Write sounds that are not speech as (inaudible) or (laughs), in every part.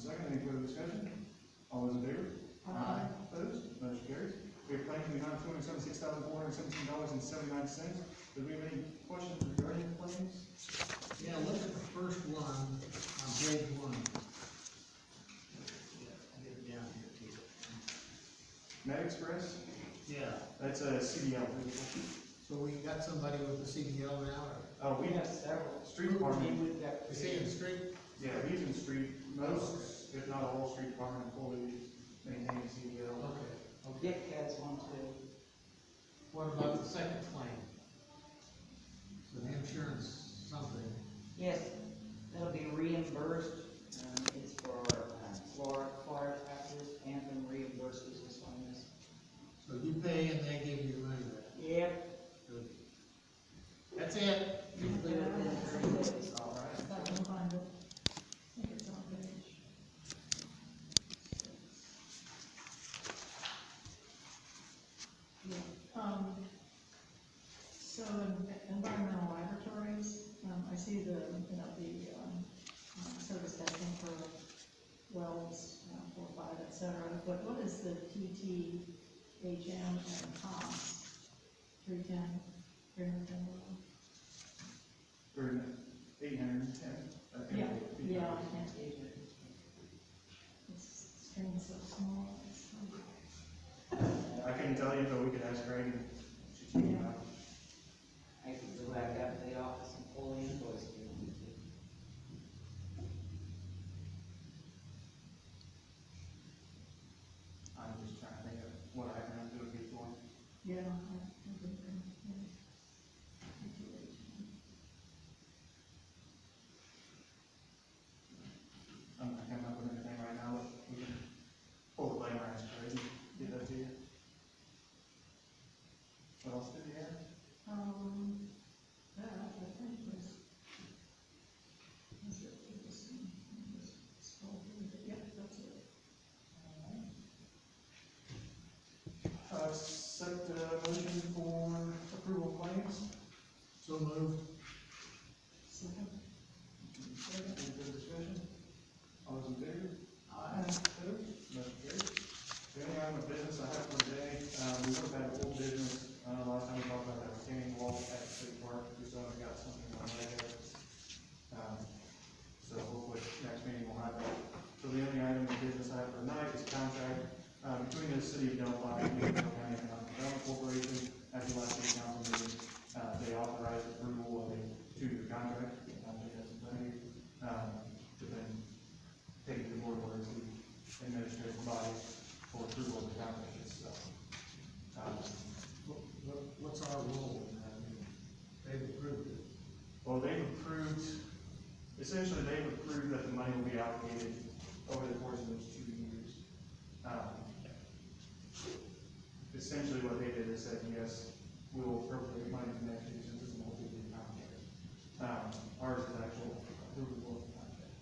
Motion is second, any further discussion? All those in favor? Aye. Opposed? Motion carries. We have claims in the amount of two hundred seventy-six thousand, four hundred seventeen dollars and seventy-nine cents. Do we have any questions regarding the claims? Yeah, look at the first one on page one. Yeah, I'll get it down here too. Med Express, Yeah, that's a CDL. so we got somebody with the CDL now, or Uh, we We have, have several. Street department. We've got. he in the street? yeah, he's in street, most, if not all, street department employees maintain CDL. Okay, okay. Dick has one too. What about the second claim? So the insurance something, Yes, that'll be reimbursed, um, it's for, uh, Florida, Florida taxes, Anthem reimburses us on this. so you pay and they give you money back. Yep. Good. That's it. Usually within thirty days. All right. That one find it. I think it's on page. Yeah, um, so in environmental laboratories, um, I see the, you know, the, um, service testing for wells, uh, four, five, et cetera, but what is the TT, HM, and COS? Three ten, three hundred ten below? Or eight hundred and ten. Yeah, yeah, I can't see it. It's screen's so small. it's, I couldn't tell you, but we could ask Greg and she can, uh, I can go back up to the office and pull the invoice if you want me to. I'm just trying to think of what I can do to get going. Yeah. I- I think, um, yeah. I'm not coming up with anything right now, but we can pull the claim or ask Greg and get that to you. What else did you have? Um, that, I think was. was it, it was, um, it was scroll through it. yeah, that's it. Uh, uh, motion for approval of claims. So moved. Second. Second, any further discussion? All those in favor? Aye. Opposed? Motion carries. The only item of business I have for today, um, we looked at old business, uh, last time we talked about that retaining wall at city park, we still haven't got something on that yet. Um, so hopefully next meeting we'll have that. So the only item of business I have for tonight is contract, uh, between the city of Delphi and the County Economic Development Corporation. At the last city council meeting, uh, they authorized approval of a two-year contract, they have some money, um, to then take the board order to administrative body for approval of the contract itself. Um, What, what, what's our role in that? I mean, They've approved it. Well, they've approved, essentially, they've approved that the money will be allocated over the course of those two years. Um, Essentially, what they did is said, yes, we will appropriate money for next year since it's a multi-year contract. Um, ours is actual approval of the contract.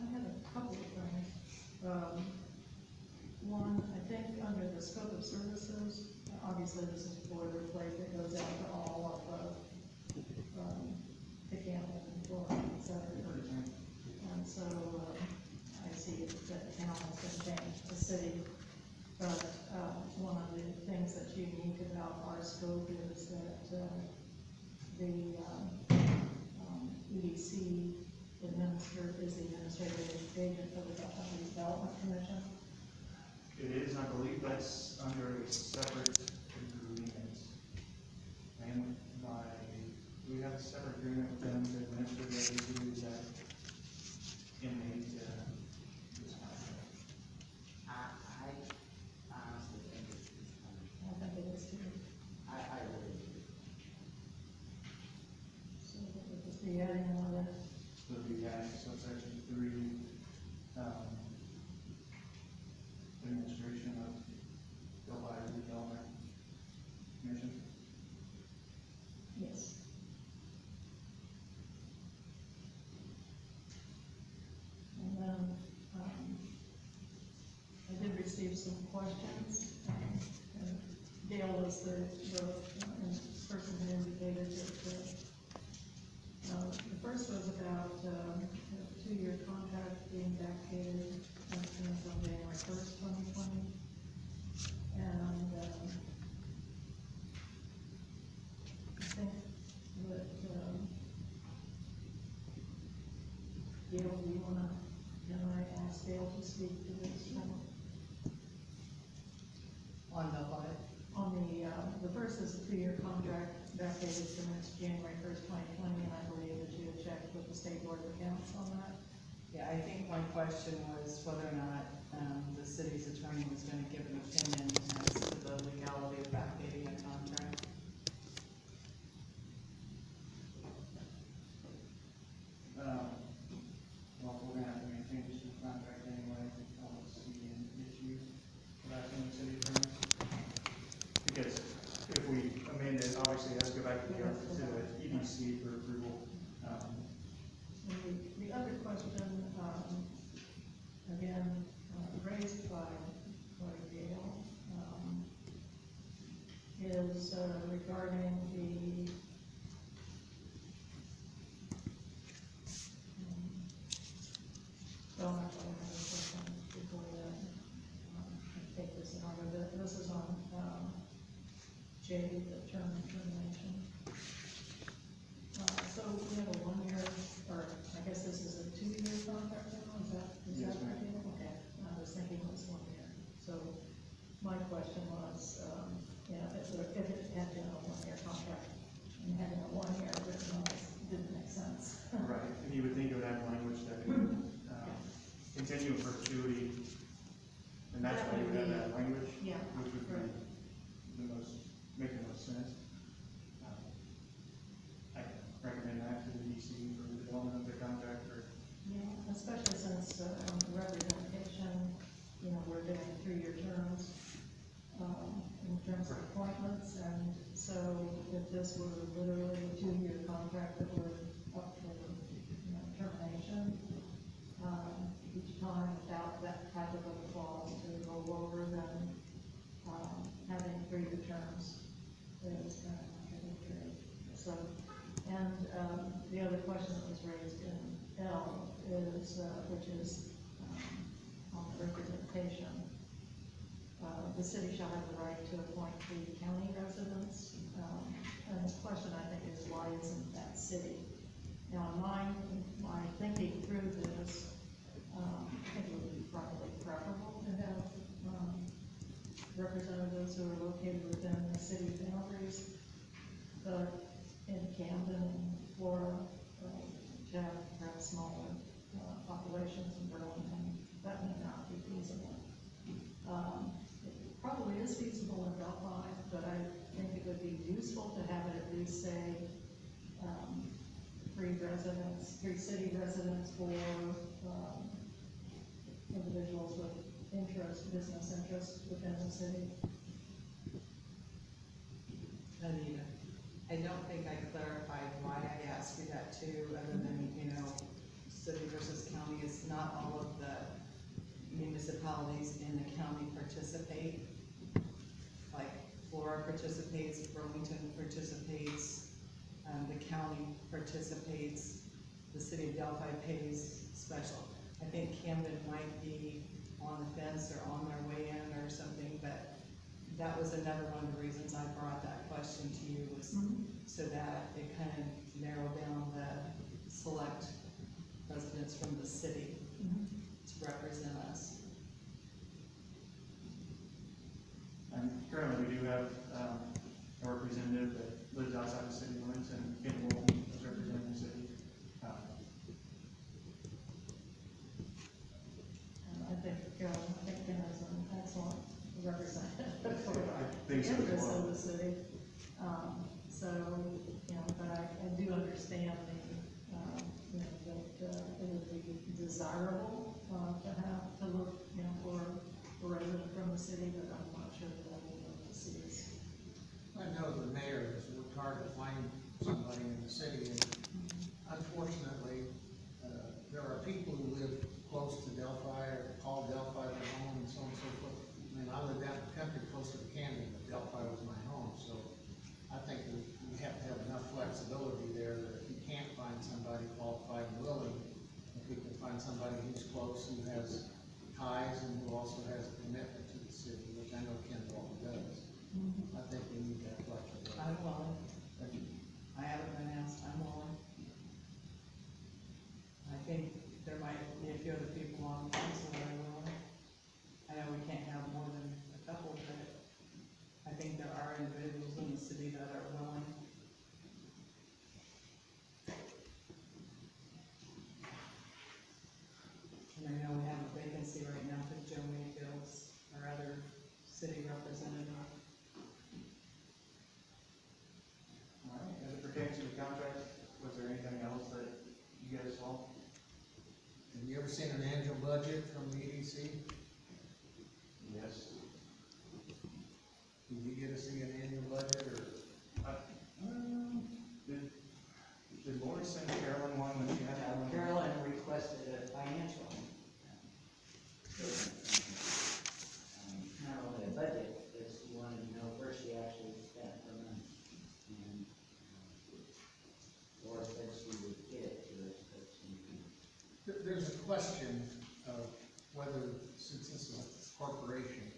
I had a couple of things. Um, one, I think under the scope of services, obviously this is boilerplate that goes out to all of the, um, the campus and floor, et cetera. And so, um, I see that the town has been changed to city. But, uh, one of the things that's unique about our scope is that, uh, the, um, um, EDC administer, is the administrative agent for the Development Development Commission. It is, I believe that's under a separate agreement. And by, we have a separate agreement with them to administer the that inmate, uh, The adding a lot of. We'll be adding subsection three, um, administration of the library development commission. Yes. And then, um, I did receive some questions. Uh, um, Dale was the ask Gail to speak to this one? On the what? On the, uh, the first is a two-year contract backdated to next January first, twenty twenty, and I believe that you had checked with the state board of accounts on that. Yeah, I think my question was whether or not, um, the city's attorney was gonna give an opinion as to the legality of backdating a contract. Um, well, we're gonna have to maintain this new contract anyway, I don't see an issue with that from the city attorney. Because if we amend it, obviously it has to go back to the, to the EDC for approval. Um, And the, the other question, um, again, uh, raised by, by Gail, um, is uh, regarding the, um, well, actually, I have a question before that. Um, I take this in order, Th- this is on, um, J, the term and termination. Uh, so we have a one-year, or I guess this is a two-year contract now, is that, is Yes, that ma'am. right? Okay, I was thinking it was one year. So my question was, um, you know, if, it- if it had been a one-year contract, and having a one-year written on it didn't make sense. Right, and you would think it would have language that would, um, continue in perpetuity, and that's why you would have that language, Yeah, which would be right. the most, make the most sense. Um, I can recommend that to the DC for the development of the contract, or, Yeah, especially since, uh, on the representation, you know, we're doing three-year terms, um, in terms of appointments, and so if this were literally a two-year contract that were up for, you know, termination, um, each time without that type of a clause to go over, then, um, having three-year terms is kind of. So, and, um, the other question that was raised in L is, uh, which is, um, on the representation. Uh, the city shall have the right to appoint three county residents, um, and the question I think is, why isn't that city? Now, in my, my thinking through this, um, I think it would be probably preferable to have, um, representatives who are located within the city boundaries. But in Camden and Flora, uh, to have perhaps smaller, uh, populations in Burlington, that may not be feasible. Um, it probably is feasible in Delphi, but I would be useful to have it at least say, um, three residents, three city residents for, um, individuals with interest, business interest within the city. Anita, I don't think I clarified why I asked you that too, other than, you know, city versus county is not all of the municipalities in the county participate. Flora participates, Burlington participates, um, the county participates, the city of Delphi pays special. I think Camden might be on the fence or on their way in or something, but that was another one of the reasons I brought that question to you was so that it kind of narrowed down the select residents from the city to represent us. And currently we do have, um, a representative that lives outside the city limits, and Ken Wolfen is representing the city. Uh, And I think, um, I think Ken is an excellent representative for I think so the interests of the city. Um, so, you know, but I, I do understand the, um, you know, that, uh, it would be desirable, uh, to have, to look, you know, for a resident from the city, but I'm not sure that I know the cities. I know the mayor has worked hard to find somebody in the city, and unfortunately, uh, there are people who live close to Delphi or call Delphi their home and so on and so forth. I mean, I lived out in the country closer to Camden, but Delphi was my home, so I think we, we have to have enough flexibility there that if you can't find somebody qualified and willing, if we can find somebody who's close, who has ties and who also has a commitment to the city, which I know Ken Walton does. I think we need that flexibility. I'm willing. I haven't been asked, I'm willing. I think there might be a few other people on council that are willing. I know we can't have more than a couple, but I think there are individuals in the city that are willing. And I know we have a vacancy right now for Joe Mayfield's, our other city representative. All right, as it pertains to the contract, was there anything else that you guys saw? Have you ever seen an annual budget from the EDC? Yes. Did you get to see an annual budget, or? Um, Did, did Lori send Carolyn one when she had that one? Carolyn requested a financial. um, Not only a budget, but she wanted to know where she actually spent her money. And uh, Laura said she would get it to us, but she, There- There's a question of whether, since this is a corporation,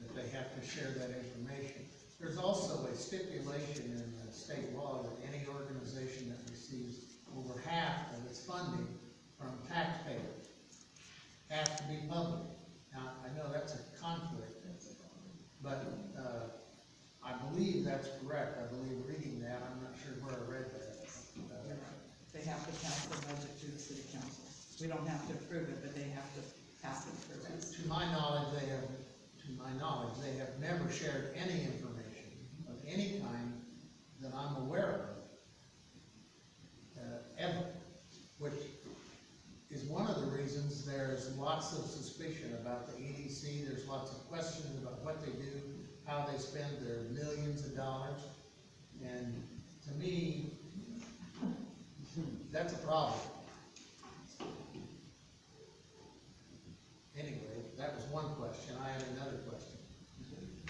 that they have to share that information. There's also a stipulation in the state law that any organization that receives over half of its funding from taxpayers has to be public. Now, I know that's a conflict, but, uh, I believe that's correct. I believe reading that, I'm not sure where I read that. Uh, They have to pass the budget to the city council. We don't have to approve it, but they have to pass it. To my knowledge, they have, to my knowledge, they have never shared any information of any kind that I'm aware of. Uh, ever, which is one of the reasons there's lots of suspicion about the EDC, there's lots of questions about what they do, how they spend their millions of dollars. And to me, that's a problem. That was one question, I had another question.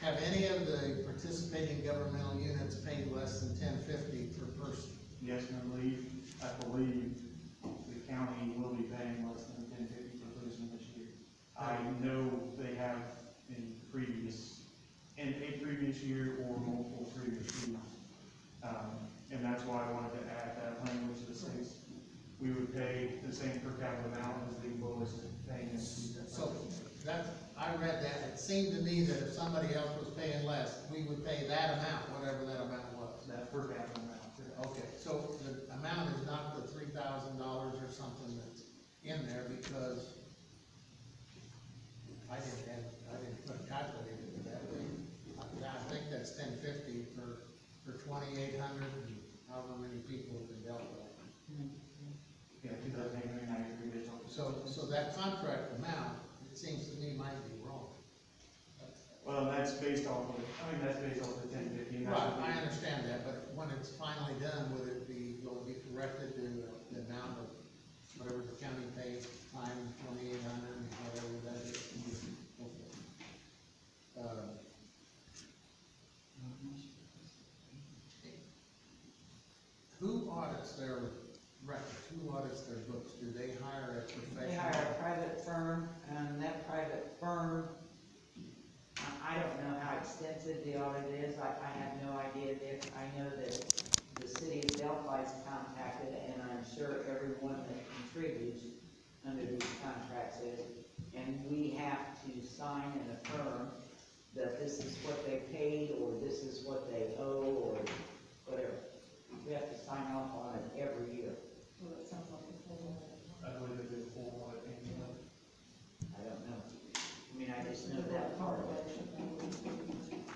Have any of the participating governmental units paid less than ten fifty per person? Yes, and I believe, I believe the county will be paying less than ten fifty per person this year. I know they have in previous, in a previous year or multiple previous years. Um, and that's why I wanted to add that language that says we would pay the same per capita amount as the lowest paying. So, that, I read that, it seemed to me that if somebody else was paying less, we would pay that amount, whatever that amount was. That per capita amount. Okay, so the amount is not the three thousand dollars or something that's in there because I didn't have, I didn't put a calculator to that. I, I think that's ten fifty for, for twenty-eight hundred and however many people have been dealt with. Yeah, two thousand eight hundred ninety-three. So, so that contract amount, it seems to me might be wrong. Well, that's based off of, I mean, that's based off the ten fifty. Right, I understand that, but when it's finally done, would it be, will it be corrected to the amount of whatever the county pays, times twenty-eight hundred, whatever that is? Okay. Uh, Who audits their records, who audits their books, do they hire a professional? they hire a private firm, and that private firm, I, I don't know how extensive the audit is, I, I have no idea, Dick. I know that the city of Delphi's contacted, and I'm sure everyone that contributes under these contracts is, and we have to sign and affirm that this is what they paid, or this is what they owe, or whatever. We have to sign off on it every year. Well, that sounds like a full, I believe they did a full audit annually. I don't know. I mean, I just know that part of it.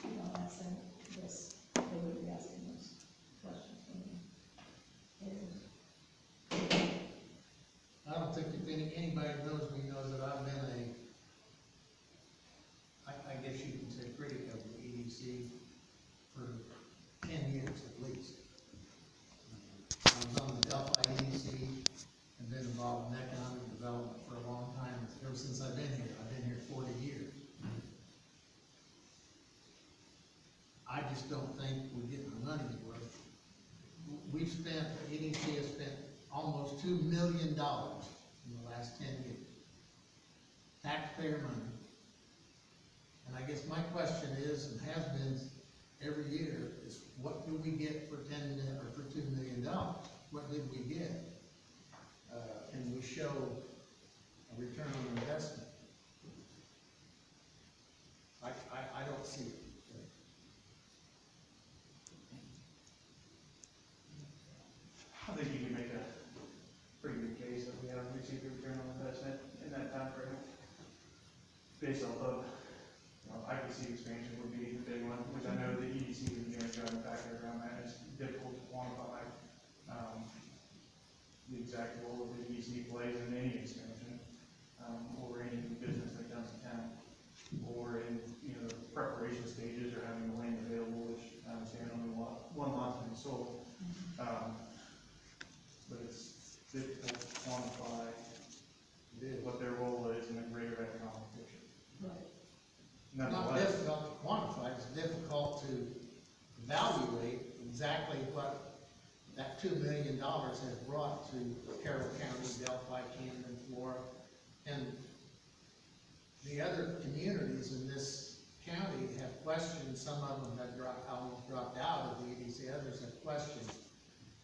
you know, asking this, they would be asking those questions. wouldn't they? I don't think if any, anybody knows me knows that I've been a, I, I guess you can say critic of the EDC for ten years at least. I was on the Delphi EDC and been involved in economic development for a long time, ever since I've been here, I've been here forty years. just don't think we're getting the money worth. We've spent, EDC has spent almost two million dollars in the last ten years. Taxpayer money. And I guess my question is, and has been every year, is what do we get for ten, or for two million dollars? What did we get? Uh, can we show a return on investment? I, I, I don't see it. I think you can make a pretty good case that we haven't received a return on investment in that time frame. Based off of, you know, IPC expansion would be the big one, which I know the EDC is doing a driving factor around that, it's difficult to quantify. Um, the exact role that the EDC plays in any expansion, um, or any new business that comes to town. Or in, you know, preparation stages or having the land available, which I understand only one, one lot's been sold. Um, but it's difficult to quantify what their role is in a greater economic picture. Right. Not Nonetheless, difficult to quantify, it's difficult to evaluate exactly what that two million dollars has brought to Carroll County, Delphi, Camden, Flora, and the other communities in this county have questions, some of them have dropped, almost dropped out of the EDC, others have questions.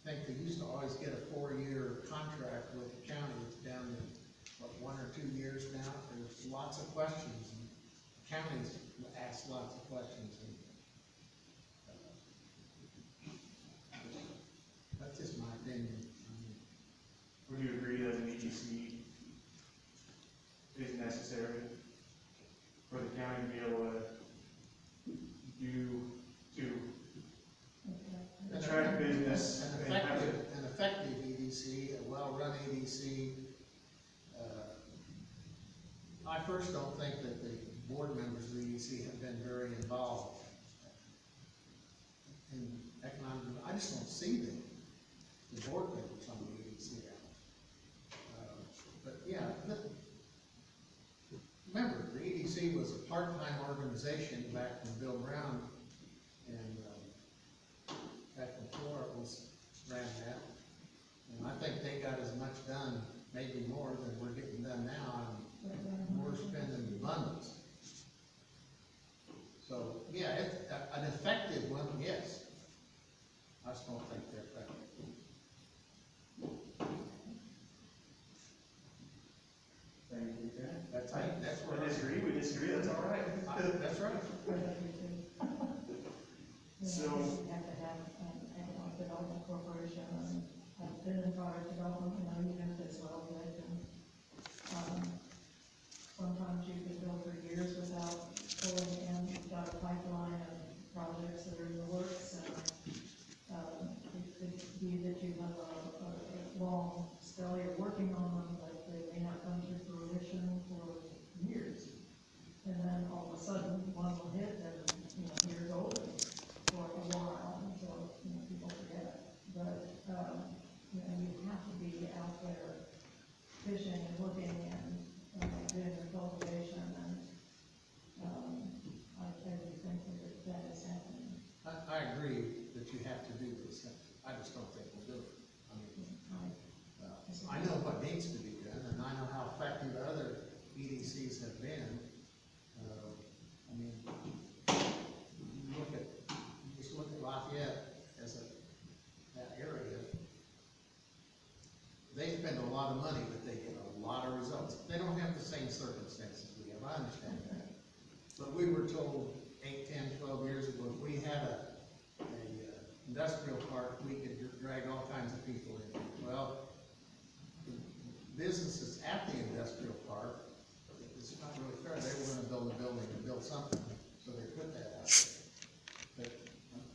I think they used to always get a four-year contract with the county, it's down to, what, one or two years now, there's lots of questions, and counties ask lots of questions, and that's just my opinion. Would you agree that an EDC is necessary for the county to be able to do, to attract business An and have effective, an effective EDC, a well-run EDC. uh, I first don't think that the board members of the EDC have been very involved in economic, I just don't see them, the board members on the EDC. Uh, But yeah, remember, the EDC was a part-time organization back when Bill Brown and, um, back when Flora was, ran that. And I think they got as much done, maybe more than we're getting done now, and we're spending bundles. So, yeah, it, a- an effective one, yes. I just don't think they're effective. Thank you, Ken. That's, I, that's where. We disagree, we disagree, that's all right. I- That's right. So- You have to have, um, economic development corporation, and I've been in product development, you know, even if it's well lit, and, um, sometimes you could go for years without pulling in, you've got a pipeline of projects that are in the works, and, um, it could be that you have a, a, a long spell, you're working on them, but they may not come to fruition for years. And then all of a sudden, one will hit, and, you know, you're golden for a while until, you know, people forget. But, um, you know, you have to be out there fishing and looking and, uh, doing the cultivation and, um, I, I do think that that is happening. I, I agree that you have to do this, I just don't think we'll do it. I mean, Uh, I know what needs to be done, and I know how effective other EDCs have been. Uh, I mean, look at, just look at Lafayette as a, that area. They spend a lot of money, but they get a lot of results. They don't have the same circumstances we have, I understand that. But we were told eight, ten, twelve years ago, if we had a, a uh, industrial park, we could drag all kinds of people in. Well, the businesses at the industrial park, it's not really fair, they were gonna build a building and build something, so they put that out. But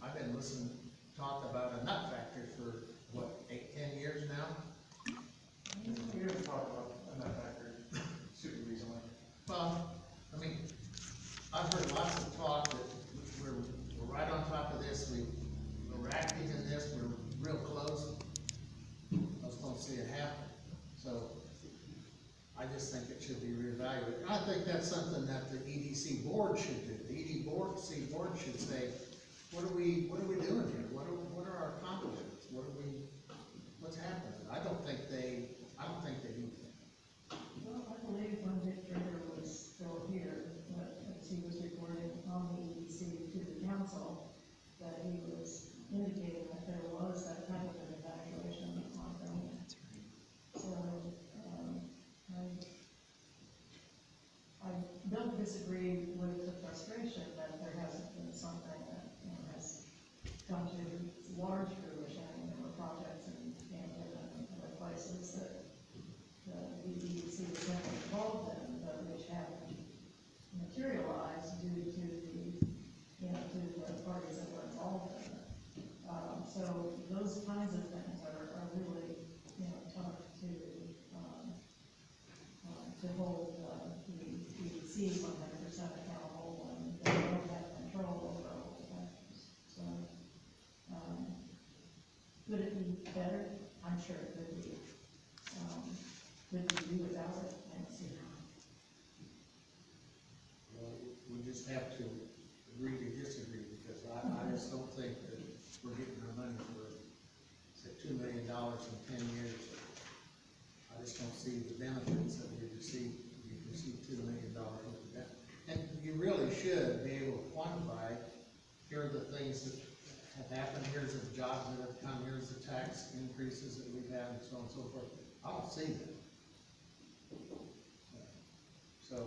I've been listening, talk about a nut factory for, what, eight, ten years now? We haven't talked about that factor super recently. Well, I mean, I've heard lots of talk that we're, we're right on top of this, we, we're active in this, we're real close. I just don't see it happen, so I just think it should be reevaluated. I think that's something that the EDC board should do. The EDC board, board should say, what are we, what are we doing here? What are, what are our competencies? What are we, what's happening? I don't think they Sure it could be. Um, we do without it? I see how. Well, we just have to agree to disagree, because I, I just don't think that we're getting our money for, say, two million dollars in ten years. I just don't see the benefits that we receive, we receive two million dollars worth that. And you really should be able to quantify, here are the things that have happened, here's the jobs that have come, here's the tax increases that we've had, and so on and so forth. I don't see that. So,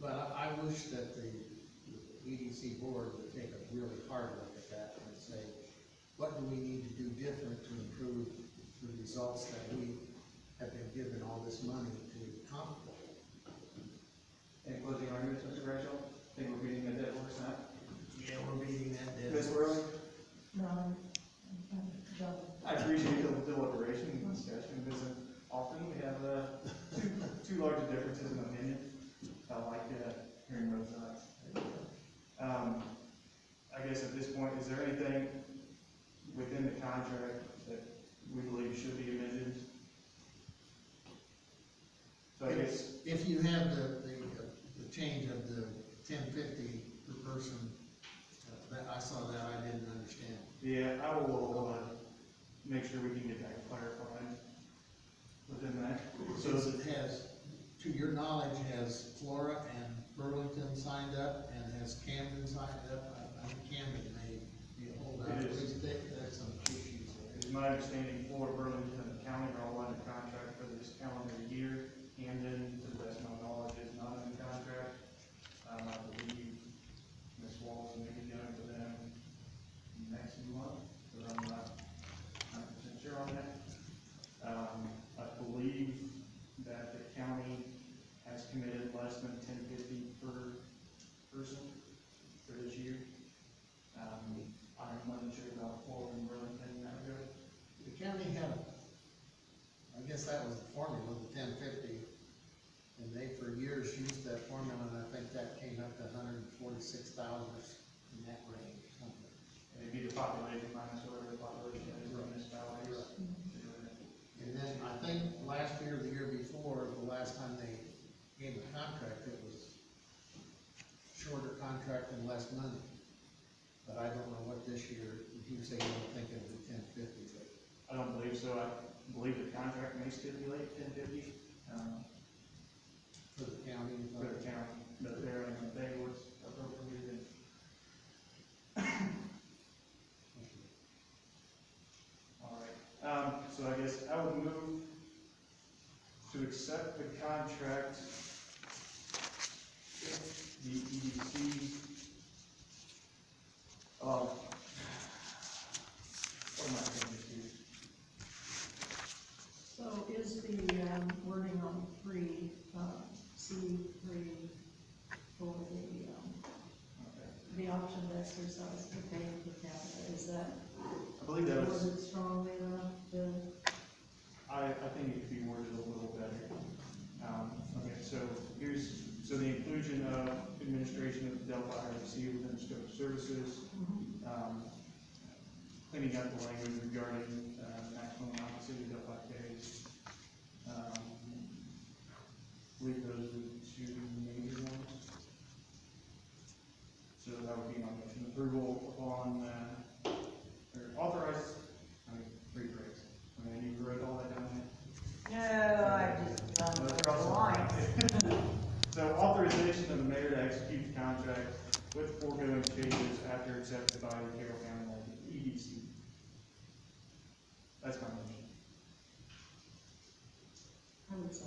but I, I wish that the EDC board would take a really hard look at that and say, what do we need to do different to improve the results that we have been given all this money to accomplish? Any closing arguments, Mr. Rachel? Think we're beating a dead horse now? Yeah, we're beating that dead. Ms. Worley? No, I'm, I'm done. I appreciate the deliberation and discussion, because often we have, uh, too, too large a differences in opinion. I like, uh, hearing both sides. Um, I guess at this point, is there anything within the contract that we believe should be amended? So I guess, If you have the, the, uh, the change of the ten fifty per person, that, I saw that, I didn't understand. yeah, I will, uh, make sure we can get that clarified within that. So it has, to your knowledge, has Flora and Burlington signed up, and has Camden signed up? I, I think Camden may be a holdout, It is. They- there's some issues It's my understanding, Flora, Burlington, and the County are all under contract for this calendar year. Camden, to the best of my knowledge, is not under contract. Um, I believe Ms. Walls may be going to them next month, but I'm not hundred percent sure on that. Um, I believe that the county committed less than ten fifty per person for this year. Um, I'm unsure about Flora and Burlington in that regard. The county had, I guess that was the formula, the ten fifty, and they for years used that formula, and I think that came up to hundred and forty-six thousand in that range, something. It'd be the population minus whatever the population is in this valley. And then I think last year, or the year before, the last time they gave a contract, it was shorter contract and less money. But I don't know what this year, you say you don't think it'll be ten fifty, I don't believe so. I believe the contract may stipulate ten fifty, um, for the county. for the county, but they're in the pay what's appropriated. All right, um, so I guess I would move to accept the contract the EDC. Uh, what am I thinking here? So is the, um, wording on three, uh, C three for the, um, the option to exercise the pay per capita, is that I believe that was, strongly enough to? I, I think it could be worded a little better. Um, okay, so here's, so the inclusion of administration of the Delphi RDC within the scope of services, um, cleaning up the language regarding, uh, maximum amount of city Delphi pays. Um, I believe those are the two major ones. So that would be my motion, approval upon, uh, or authorize, I mean, rephrase, I mean, you wrote all that down there? No, I just, um, the line. (laughs) So authorization of the mayor to execute the contract with foregoing changes after accepted by the Carroll County EDC. That's my motion. I would say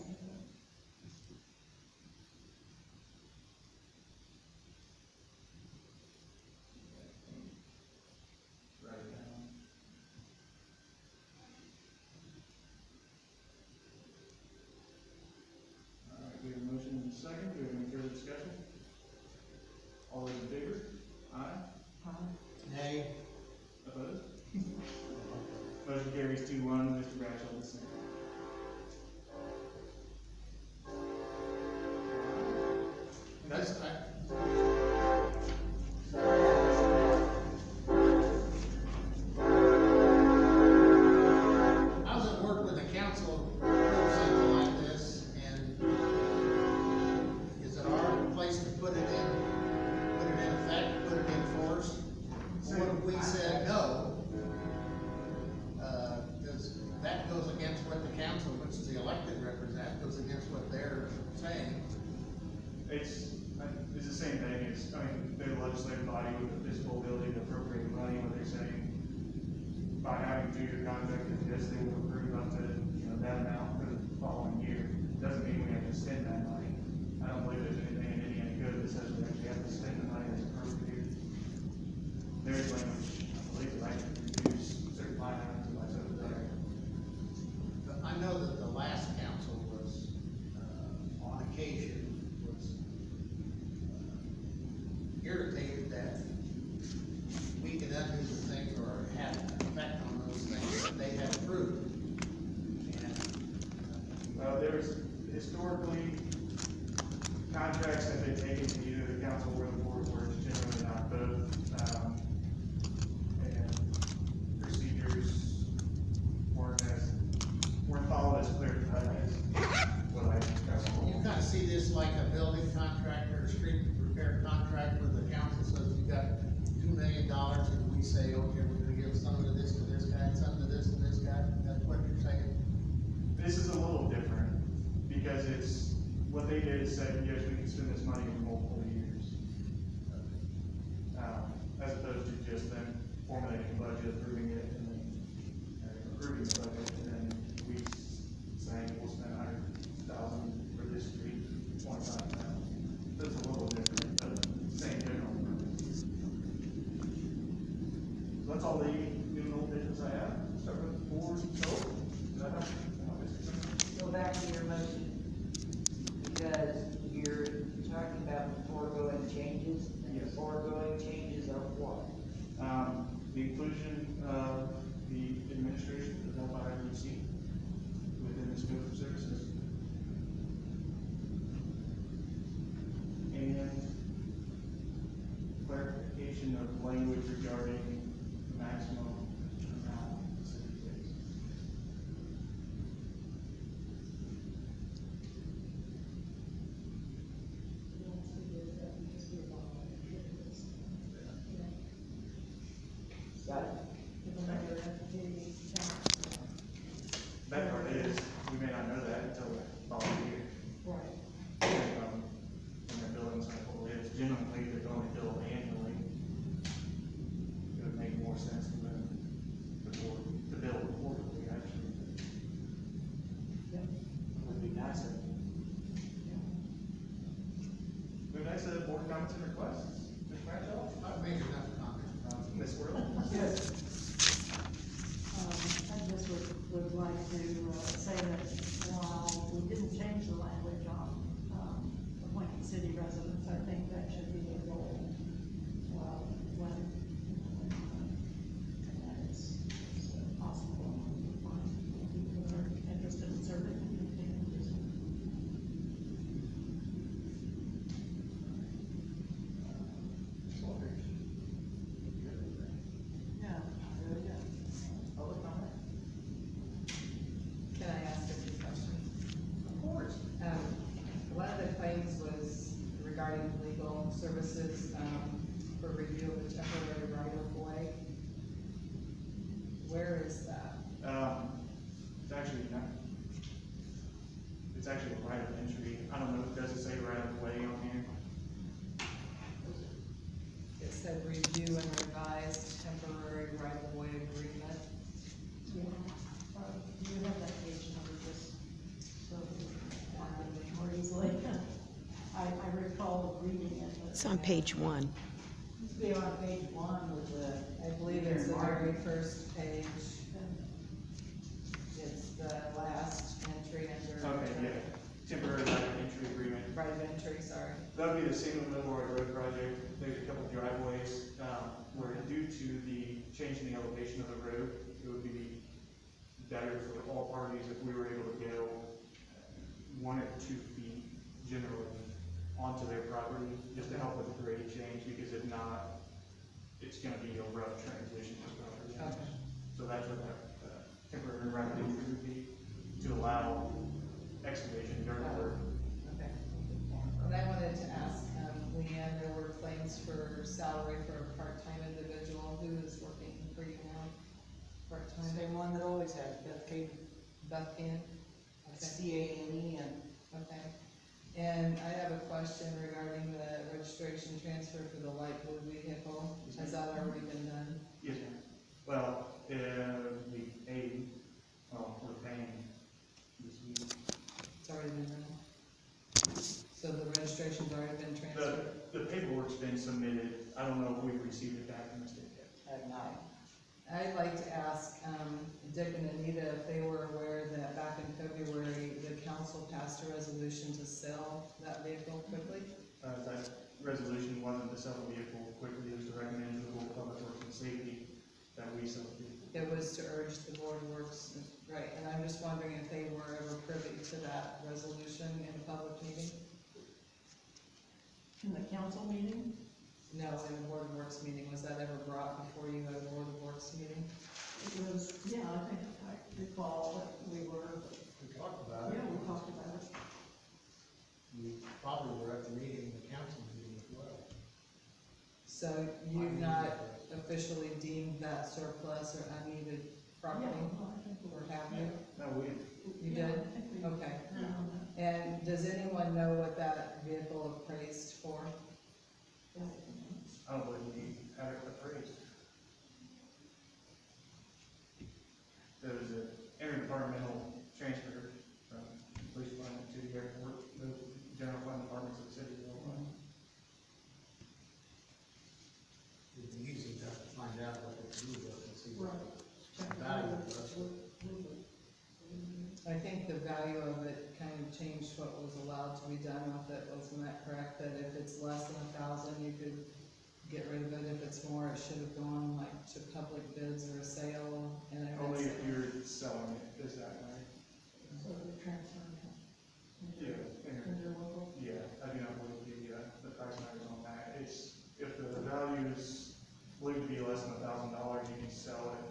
formulating budget, approving it, jointly, they're going to build It's actually a right of entry. I don't know, does it say right of way on here? It said review and revised temporary right of way agreement. Yeah, uh, you have that page number just so I remember more easily. (laughs) I, I recall reading it. It's on page one. It's on page one with the. I believe it's the very first that would be the same with Memorial Road project. There's a couple driveways um, where due to the change in the elevation of the road, it would be better for all parties if we were able to go one or two feet generally onto their property just to help with the grade change because if not, it's going to be a rough transition to property. Okay. So that's what that uh, temporary remedy would be to allow excavation during the work Same one that always has, Beth K, Beth N, C A N E N. Okay. And I have a question regarding the registration transfer for the light blue vehicle. Has that already been done? Yes, ma'am. Well, uh, the aid, well, we're paying this. It's already been done. So the registration's already been transferred? The, the paperwork's been submitted. I don't know if we've received it back from the state yet. Have not. I'd like to ask, um, Dick and Anita if they were aware that back in February, the council passed a resolution to sell that vehicle quickly? Uh, that resolution wasn't to sell the vehicle quickly, it was to recommend to the Board of Public Works and Safety that we sell the vehicle. It was to urge the board of works, right, and I'm just wondering if they were ever privy to that resolution in a public meeting? In the council meeting, No, in the board of works meeting, was that ever brought before you at a board of works meeting? it was, yeah, I think I recall that we were, We talked about it. yeah, we talked about it. We probably were at the meeting, the council meeting as well. So you've not officially deemed that surplus or unneeded property, Yeah, we or were. have you? No, we, You did? I think we- Okay. Yeah. And does anyone know what that vehicle appraised for? I don't believe we had it appraised. There was an interdepartmental transfer from the police department to the airport, the general fund departments of the city. of Illinois. It'd be easy to find out what they do with it and see what Right. Check the it value out. was. I think the value of it kind of changed what was allowed to be done with it, wasn't that correct? That if it's less than a thousand, you could get rid of it, if it's more, it should have gone like to public bids or a sale, and if Only it's, if you're selling it, is that right? So the transfer. Yeah. Interlocal. Yeah, I do not believe the, uh, the price tag is on that. It's, if the value is believed to be less than a thousand dollars, you can sell it,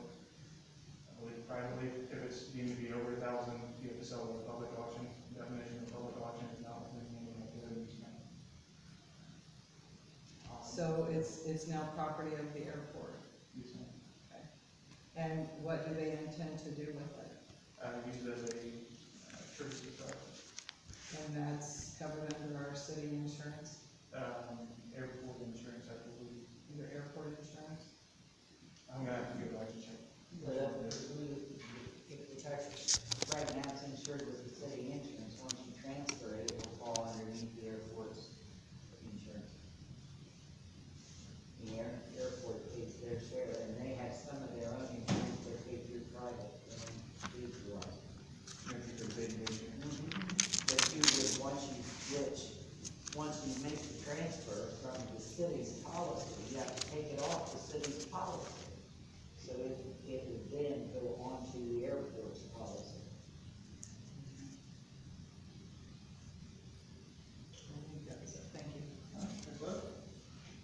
I believe privately. If it's deemed to be over a thousand, you have to sell it at a public auction. Definition of public auction is not within the meaning of the other use man. So it's, it's now property of the airport. Use man. And what do they intend to do with it? Uh, use it as a uh, courtesy car. And that's covered under our city insurance, Um, airport insurance, I believe. under airport insurance? I'm gonna have to go back and check. But if we, if the tax, right now it's insured with the city insurance, once you transfer it, it will fall underneath the airport's insurance. The air, airport pays their share, and they have some of their own insurance, they're paid through private, they don't do through us. If you could bid the insurance. But you would, once you switch, once you make the transfer from the city's policy, you have to take it off the city's policy. So it, it would then go on to the airport's policy. I think that was it, thank you. Ms. Webb?